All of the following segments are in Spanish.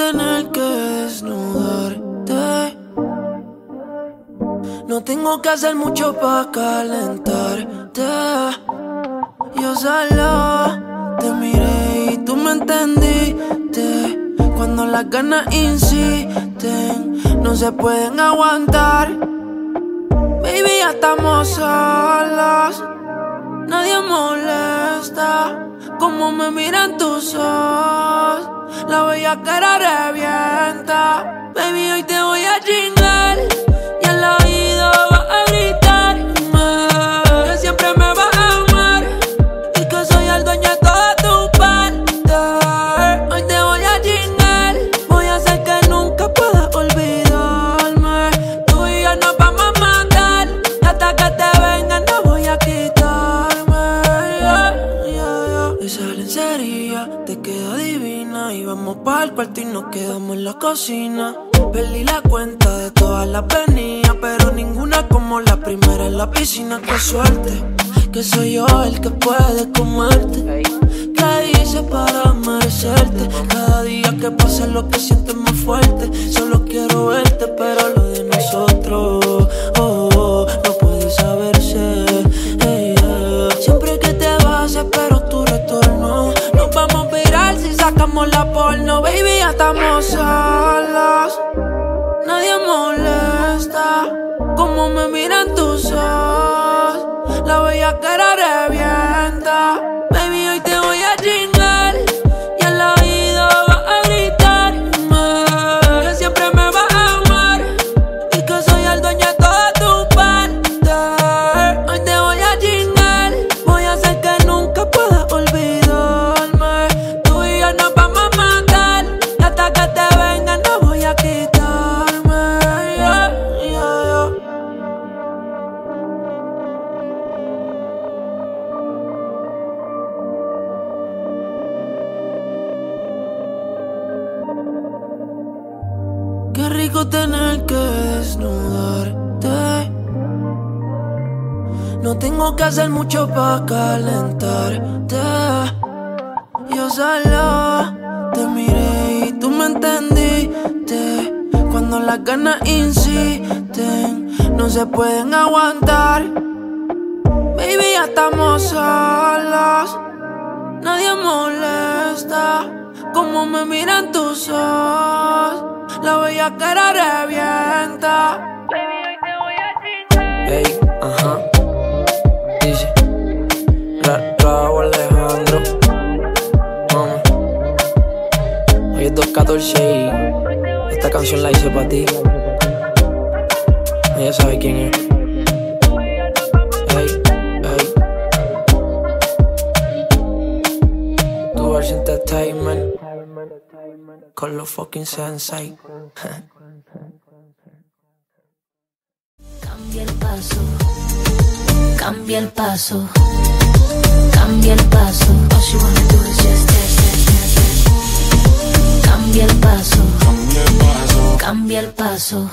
tener que desnudarte. No tengo que hacer mucho para calentarte. Yo solo te miré y tú me entendiste. Cuando las ganas insisten, no se pueden aguantar. Baby, ya estamos solos. Nadie molesta como me miran tus ojos. La bella cara revienta. Baby, hoy te voy a chingar. Y al oído vas a gritarme. Que siempre me vas a amar. Y que soy el dueño de toda tu parte. Hoy te voy a chingar. Voy a hacer que nunca puedas olvidarme. Tú y yo nos vamos a matar. Hasta que te venga no voy a quitarme. Yeah, yeah, yeah. Esa lencería te queda divina. Y vamos para el cuarto y nos quedamos en la cocina. Perdí la cuenta de todas las venidas, pero ninguna como la primera en la piscina. Qué suerte, que soy yo el que puede comerte. ¿Qué hice para merecerte? Cada día que pasa lo que siento es más si sacamos la porno, baby, ya estamos solos. Nadie molesta como me miran tus ojos. La bella cara revienta. Rico tener que desnudarte. No tengo que hacer mucho para calentarte. Yo solo te miré y tú me entendiste. Cuando las ganas insisten, no se pueden aguantar. Baby, ya estamos solos. Nadie molesta como me miran tus ojos. La bella cara revienta. Ey, ajá. Dice Ra- Raúl Alejandro. Mami. Hoy es 214 y esta canción la hice para ti. Ella sabe quién es. Con los fucking sensei. Cambia el paso, cambia el paso, cambia el paso. All she wanna do is just dance, dance, dance, dance. Cambia el paso, cambia el paso,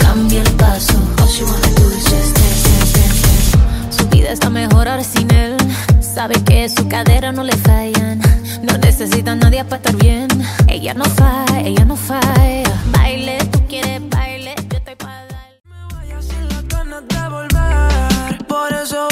cambia el paso. All she wanna do is just dance, dance, dance, dance. Su vida está mejor ahora sin él. Sabe que su cadera no le fallan. No necesita a nadie para estar bien. Ella no falla, ella no falla. Baile, tú quieres baile, yo estoy para dar. vaya sin las ganas de volver. Por eso